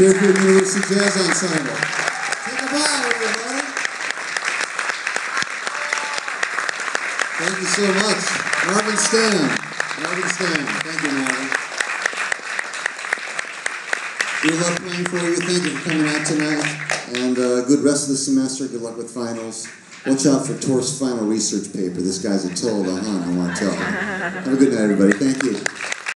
Fairfield University Jazz Ensemble. Take a bow, everybody. Thank you so much. Marvin Stamm. Marvin Stamm. Thank you, Marvin. We love playing for you. Thank you for coming out tonight. And uh, good rest of the semester. Good luck with finals. Watch out for Tor's final research paper. This guy's a total hun, I want to tell you. Have a good night, everybody. Thank you.